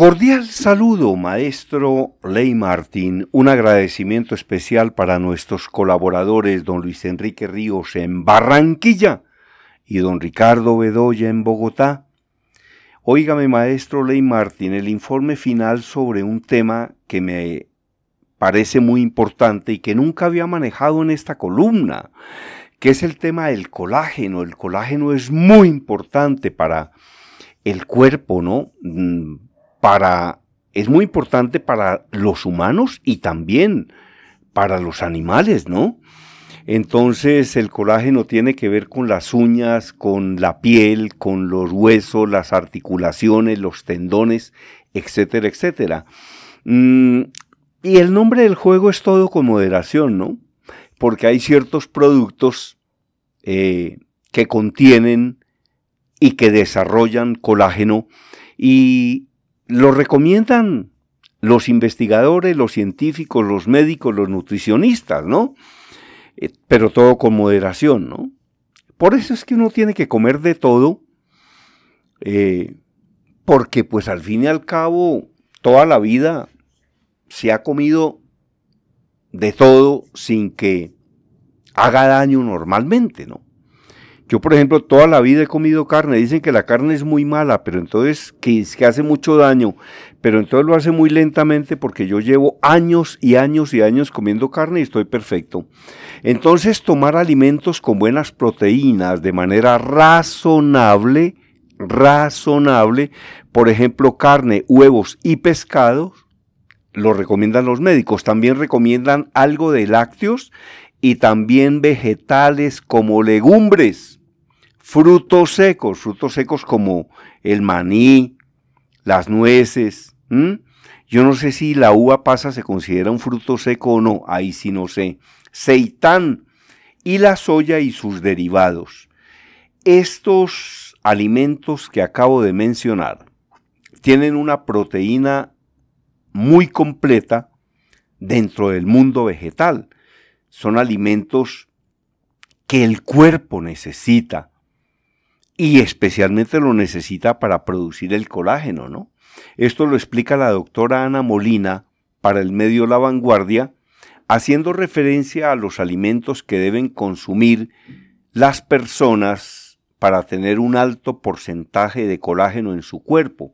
Cordial saludo, maestro Ley Martín. Un agradecimiento especial para nuestros colaboradores, don Luis Enrique Ríos en Barranquilla y don Ricardo Bedoya en Bogotá. Óigame, maestro Ley Martín, el informe final sobre un tema que me parece muy importante y que nunca había manejado en esta columna, que es el tema del colágeno. El colágeno es muy importante para el cuerpo, ¿no? Para, es muy importante para los humanos y también para los animales, ¿no? Entonces el colágeno tiene que ver con las uñas, con la piel, con los huesos, las articulaciones, los tendones, etcétera, etcétera. Mm, y el nombre del juego es todo con moderación, ¿no? Porque hay ciertos productos eh, que contienen y que desarrollan colágeno y lo recomiendan los investigadores, los científicos, los médicos, los nutricionistas, ¿no? Eh, pero todo con moderación, ¿no? Por eso es que uno tiene que comer de todo, eh, porque pues al fin y al cabo toda la vida se ha comido de todo sin que haga daño normalmente, ¿no? Yo, por ejemplo, toda la vida he comido carne. Dicen que la carne es muy mala, pero entonces que, hace mucho daño. Pero entonces lo hace muy lentamente porque yo llevo años y años y años comiendo carne y estoy perfecto. Entonces, tomar alimentos con buenas proteínas de manera razonable, razonable, por ejemplo, carne, huevos y pescados, lo recomiendan los médicos. También recomiendan algo de lácteos y también vegetales como legumbres frutos secos, frutos secos como el maní, las nueces. Yo no sé si la uva pasa se considera un fruto seco o no, ahí sí no sé. Seitán y la soya y sus derivados. Estos alimentos que acabo de mencionar tienen una proteína muy completa dentro del mundo vegetal. Son alimentos que el cuerpo necesita y especialmente lo necesita para producir el colágeno, ¿no? Esto lo explica la doctora Ana Molina para el medio La Vanguardia, haciendo referencia a los alimentos que deben consumir las personas para tener un alto porcentaje de colágeno en su cuerpo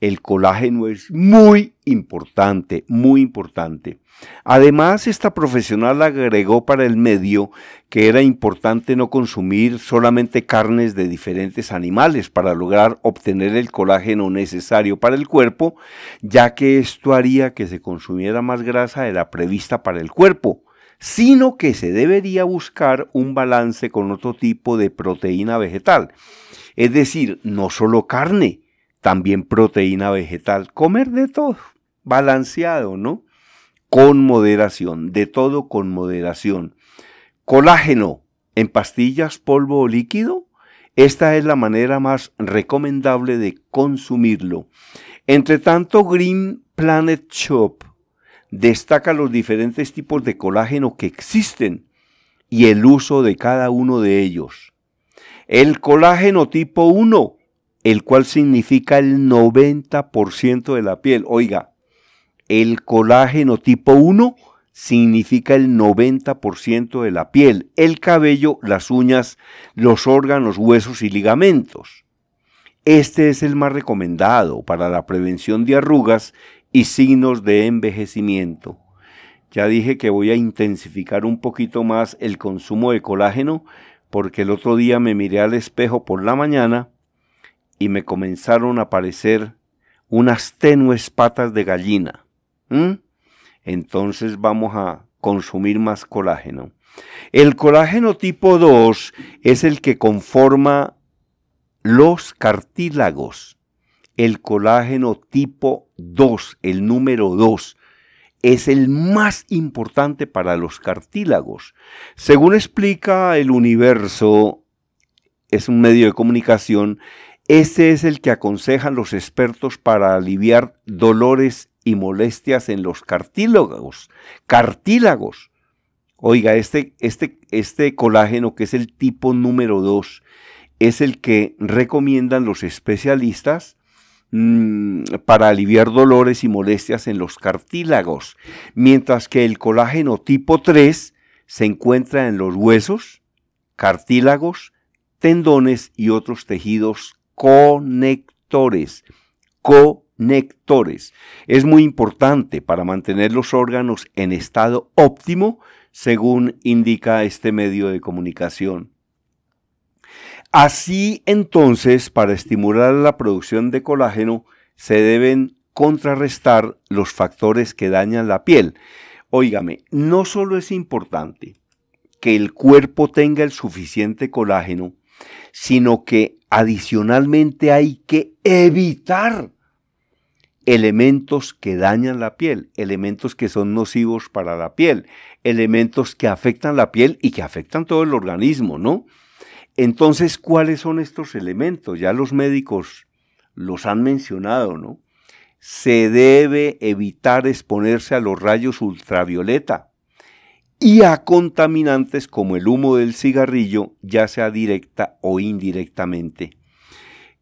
el colágeno es muy importante, muy importante. Además, esta profesional agregó para el medio que era importante no consumir solamente carnes de diferentes animales para lograr obtener el colágeno necesario para el cuerpo, ya que esto haría que se consumiera más grasa de la prevista para el cuerpo, sino que se debería buscar un balance con otro tipo de proteína vegetal. Es decir, no solo carne, también proteína vegetal, comer de todo, balanceado, ¿no? Con moderación, de todo con moderación. Colágeno en pastillas, polvo o líquido, esta es la manera más recomendable de consumirlo. Entre tanto, Green Planet Shop destaca los diferentes tipos de colágeno que existen y el uso de cada uno de ellos. El colágeno tipo 1 el cual significa el 90% de la piel. Oiga, el colágeno tipo 1 significa el 90% de la piel, el cabello, las uñas, los órganos, huesos y ligamentos. Este es el más recomendado para la prevención de arrugas y signos de envejecimiento. Ya dije que voy a intensificar un poquito más el consumo de colágeno porque el otro día me miré al espejo por la mañana y me comenzaron a aparecer unas tenues patas de gallina. Entonces vamos a consumir más colágeno. El colágeno tipo 2 es el que conforma los cartílagos. El colágeno tipo 2, el número 2, es el más importante para los cartílagos. Según explica el universo, es un medio de comunicación, este es el que aconsejan los expertos para aliviar dolores y molestias en los cartílagos. Cartílagos. Oiga, este, este, este colágeno que es el tipo número 2 es el que recomiendan los especialistas mm, para aliviar dolores y molestias en los cartílagos, mientras que el colágeno tipo 3 se encuentra en los huesos, cartílagos, tendones y otros tejidos conectores. Conectores. Es muy importante para mantener los órganos en estado óptimo, según indica este medio de comunicación. Así entonces, para estimular la producción de colágeno, se deben contrarrestar los factores que dañan la piel. Óigame, no solo es importante que el cuerpo tenga el suficiente colágeno, sino que adicionalmente hay que evitar elementos que dañan la piel, elementos que son nocivos para la piel, elementos que afectan la piel y que afectan todo el organismo, ¿no? Entonces, ¿cuáles son estos elementos? Ya los médicos los han mencionado, ¿no? Se debe evitar exponerse a los rayos ultravioleta y a contaminantes como el humo del cigarrillo, ya sea directa o indirectamente.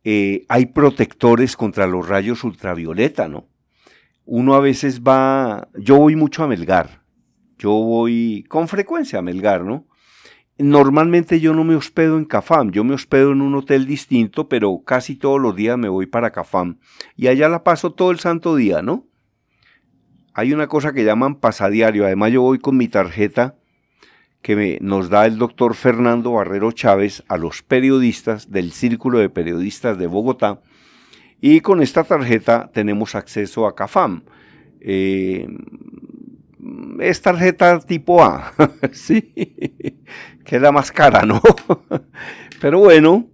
Eh, hay protectores contra los rayos ultravioleta, ¿no? Uno a veces va, yo voy mucho a Melgar, yo voy con frecuencia a Melgar, ¿no? Normalmente yo no me hospedo en Cafam, yo me hospedo en un hotel distinto, pero casi todos los días me voy para Cafam. Y allá la paso todo el santo día, ¿no? Hay una cosa que llaman pasadiario. Además yo voy con mi tarjeta que nos da el doctor Fernando Barrero Chávez a los periodistas del Círculo de Periodistas de Bogotá. Y con esta tarjeta tenemos acceso a Cafam. Eh, es tarjeta tipo A, sí, que es la más cara, ¿no? Pero bueno,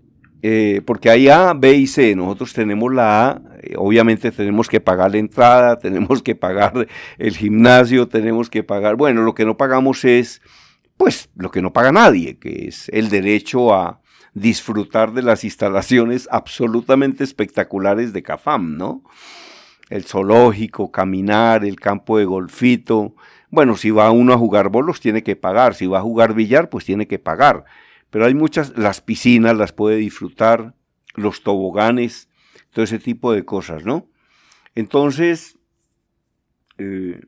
eh, porque hay A, B y C, nosotros tenemos la A, eh, obviamente tenemos que pagar la entrada, tenemos que pagar el gimnasio, tenemos que pagar, bueno, lo que no pagamos es, pues, lo que no paga nadie, que es el derecho a disfrutar de las instalaciones absolutamente espectaculares de CAFAM, ¿no? el zoológico, caminar, el campo de golfito. Bueno, si va uno a jugar bolos tiene que pagar, si va a jugar billar pues tiene que pagar. Pero hay muchas, las piscinas las puede disfrutar, los toboganes, todo ese tipo de cosas, ¿no? Entonces, eh,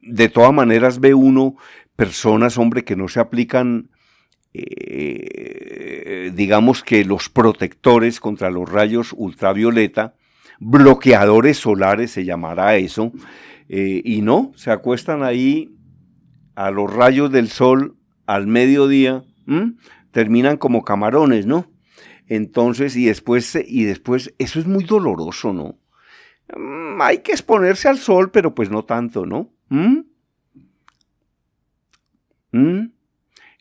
de todas maneras ve uno personas, hombre, que no se aplican, eh, digamos que los protectores contra los rayos ultravioleta, bloqueadores solares, se llamará eso, eh, y no, se acuestan ahí a los rayos del sol al mediodía, terminan como camarones, ¿no? Entonces, y después, y después, eso es muy doloroso, ¿no? Mm, hay que exponerse al sol, pero pues no tanto, ¿no?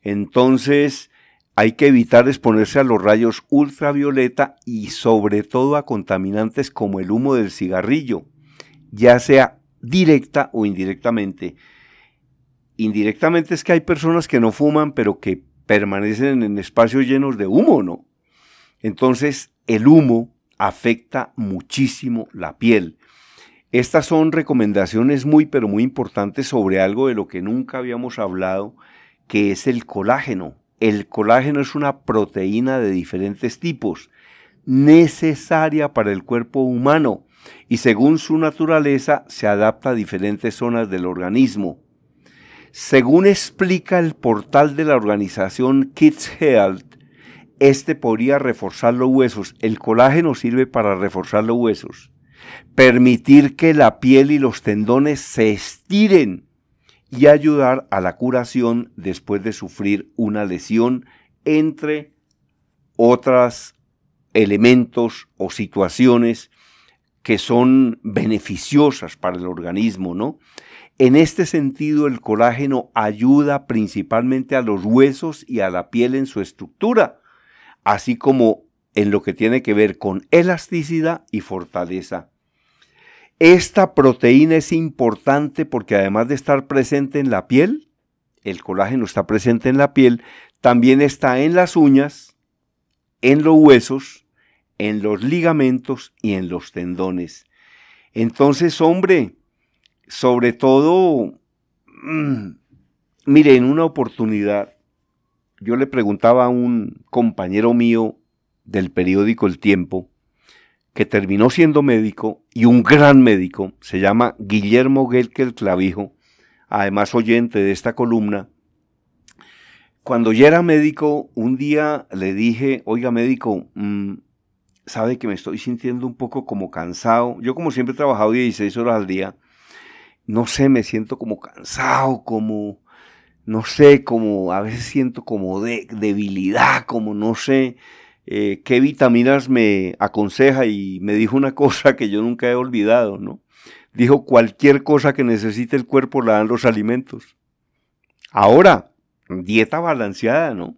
Entonces, hay que evitar exponerse a los rayos ultravioleta y sobre todo a contaminantes como el humo del cigarrillo, ya sea directa o indirectamente. Indirectamente es que hay personas que no fuman pero que permanecen en espacios llenos de humo, ¿no? Entonces el humo afecta muchísimo la piel. Estas son recomendaciones muy pero muy importantes sobre algo de lo que nunca habíamos hablado, que es el colágeno. El colágeno es una proteína de diferentes tipos, necesaria para el cuerpo humano y según su naturaleza se adapta a diferentes zonas del organismo. Según explica el portal de la organización Kids Health, este podría reforzar los huesos. El colágeno sirve para reforzar los huesos, permitir que la piel y los tendones se estiren y ayudar a la curación después de sufrir una lesión, entre otros elementos o situaciones que son beneficiosas para el organismo, ¿no? En este sentido, el colágeno ayuda principalmente a los huesos y a la piel en su estructura, así como en lo que tiene que ver con elasticidad y fortaleza. Esta proteína es importante porque además de estar presente en la piel, el colágeno está presente en la piel, también está en las uñas, en los huesos, en los ligamentos y en los tendones. Entonces, hombre, sobre todo, mm, mire, en una oportunidad, yo le preguntaba a un compañero mío del periódico El Tiempo, que terminó siendo médico y un gran médico, se llama Guillermo Gelkel Clavijo, además oyente de esta columna. Cuando ya era médico, un día le dije, oiga médico, mm, sabe que me estoy sintiendo un poco como cansado. Yo como siempre he trabajado 16 horas al día, no sé, me siento como cansado, como, no sé, como a veces siento como de, debilidad, como no sé eh, qué vitaminas me aconseja y me dijo una cosa que yo nunca he olvidado, ¿no? Dijo, cualquier cosa que necesite el cuerpo la dan los alimentos. Ahora, dieta balanceada, ¿no?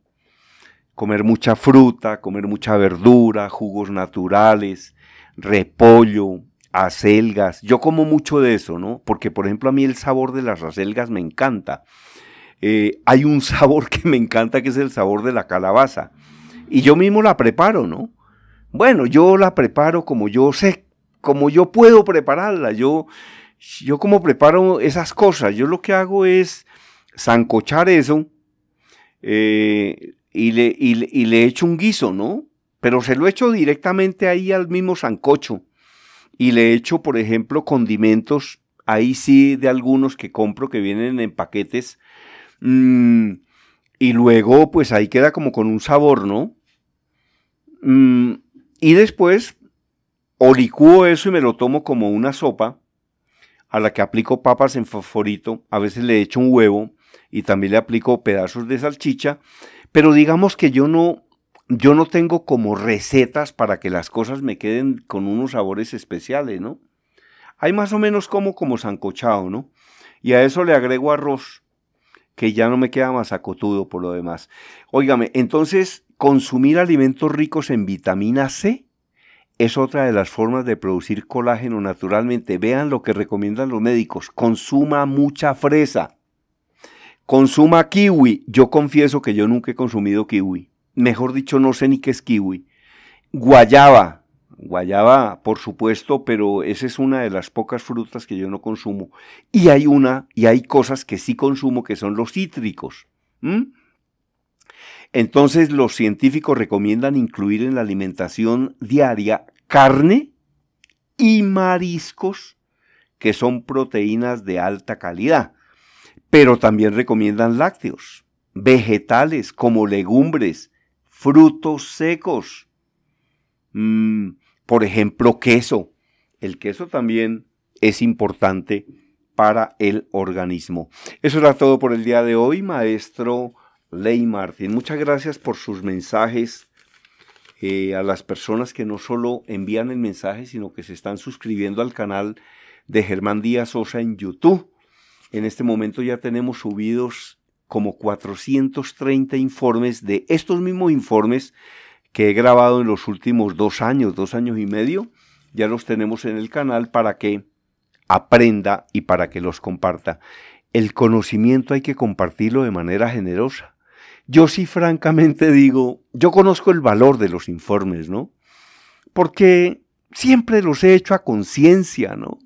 Comer mucha fruta, comer mucha verdura, jugos naturales, repollo, acelgas. Yo como mucho de eso, ¿no? Porque, por ejemplo, a mí el sabor de las acelgas me encanta. Eh, hay un sabor que me encanta que es el sabor de la calabaza. Y yo mismo la preparo, ¿no? Bueno, yo la preparo como yo sé, como yo puedo prepararla. Yo, yo como preparo esas cosas, yo lo que hago es zancochar eso eh, y, le, y, echo un guiso, ¿no? Pero se lo echo directamente ahí al mismo sancocho. Y le echo, por ejemplo, condimentos, ahí sí de algunos que compro que vienen en paquetes. Mm, y luego, pues ahí queda como con un sabor, ¿no? Mm, y después, o eso y me lo tomo como una sopa, a la que aplico papas en fosforito, a veces le echo un huevo y también le aplico pedazos de salchicha, pero digamos que yo no, yo no tengo como recetas para que las cosas me queden con unos sabores especiales, ¿no? Hay más o menos como como sancochado, ¿no? Y a eso le agrego arroz, que ya no me queda más acotudo por lo demás. Óigame, entonces consumir alimentos ricos en vitamina C es otra de las formas de producir colágeno naturalmente. Vean lo que recomiendan los médicos. Consuma mucha fresa. Consuma kiwi. Yo confieso que yo nunca he consumido kiwi. Mejor dicho, no sé ni qué es kiwi. Guayaba. Guayaba, por supuesto, pero esa es una de las pocas frutas que yo no consumo. Y hay una, y hay cosas que sí consumo, que son los cítricos. Entonces los científicos recomiendan incluir en la alimentación diaria carne y mariscos, que son proteínas de alta calidad, pero también recomiendan lácteos, vegetales como legumbres, frutos secos, mm, por ejemplo queso. El queso también es importante para el organismo. Eso era todo por el día de hoy, maestro Ley Martín. Muchas gracias por sus mensajes eh, a las personas que no solo envían el mensaje, sino que se están suscribiendo al canal de Germán Díaz Sosa en YouTube. En este momento ya tenemos subidos como 430 informes de estos mismos informes que he grabado en los últimos dos años, dos años y medio. Ya los tenemos en el canal para que aprenda y para que los comparta. El conocimiento hay que compartirlo de manera generosa. Yo sí francamente digo, yo conozco el valor de los informes, ¿no? Porque siempre los he hecho a conciencia, ¿no?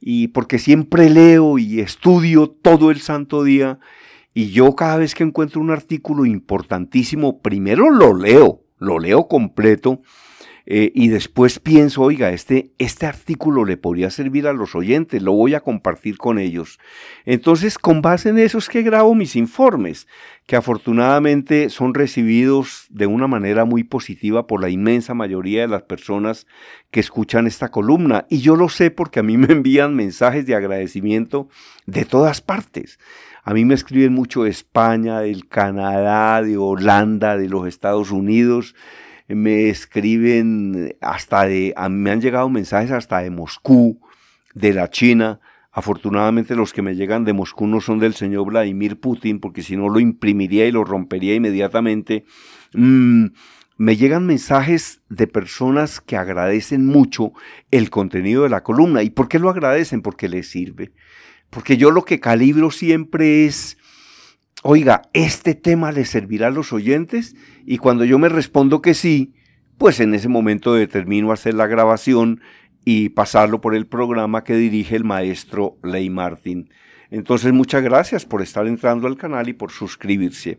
Y porque siempre leo y estudio todo el santo día y yo cada vez que encuentro un artículo importantísimo, primero lo leo, lo leo completo eh, y después pienso, oiga, este, este artículo le podría servir a los oyentes, lo voy a compartir con ellos. Entonces, con base en eso es que grabo mis informes, que afortunadamente son recibidos de una manera muy positiva por la inmensa mayoría de las personas que escuchan esta columna. Y yo lo sé porque a mí me envían mensajes de agradecimiento de todas partes. A mí me escriben mucho de España, del Canadá, de Holanda, de los Estados Unidos me escriben hasta de, me han llegado mensajes hasta de Moscú, de la China. Afortunadamente los que me llegan de Moscú no son del señor Vladimir Putin, porque si no lo imprimiría y lo rompería inmediatamente. Mm, me llegan mensajes de personas que agradecen mucho el contenido de la columna. ¿Y por qué lo agradecen? Porque les sirve. Porque yo lo que calibro siempre es oiga, ¿este tema le servirá a los oyentes? Y cuando yo me respondo que sí, pues en ese momento determino hacer la grabación y pasarlo por el programa que dirige el maestro Ley Martin. Entonces, muchas gracias por estar entrando al canal y por suscribirse.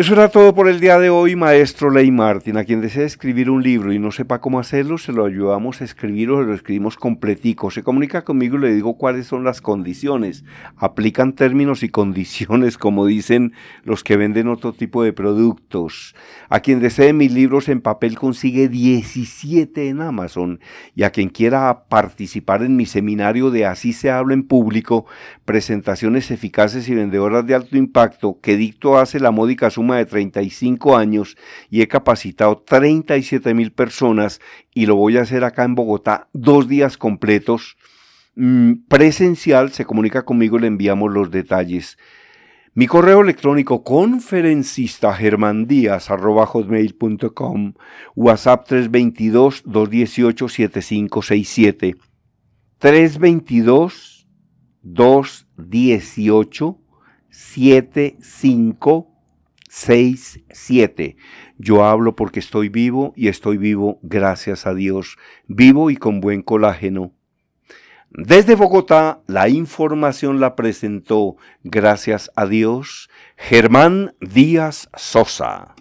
Eso era todo por el día de hoy, maestro Ley Martin. A quien desee escribir un libro y no sepa cómo hacerlo, se lo ayudamos a escribir o lo escribimos completico. Se comunica conmigo y le digo cuáles son las condiciones. Aplican términos y condiciones, como dicen los que venden otro tipo de productos. A quien desee mis libros en papel consigue 17 en Amazon. Y a quien quiera participar en mi seminario de Así se habla en público, presentaciones eficaces y vendedoras de alto impacto, que dicto hace la módica suma de 35 años y he capacitado 37 mil personas y lo voy a hacer acá en Bogotá dos días completos. Mm, presencial, se comunica conmigo, le enviamos los detalles. Mi correo electrónico conferencista hotmail.com WhatsApp 322-218-7567 322-218-7567 6, 7. Yo hablo porque estoy vivo y estoy vivo gracias a Dios, vivo y con buen colágeno. Desde Bogotá, la información la presentó, gracias a Dios, Germán Díaz Sosa.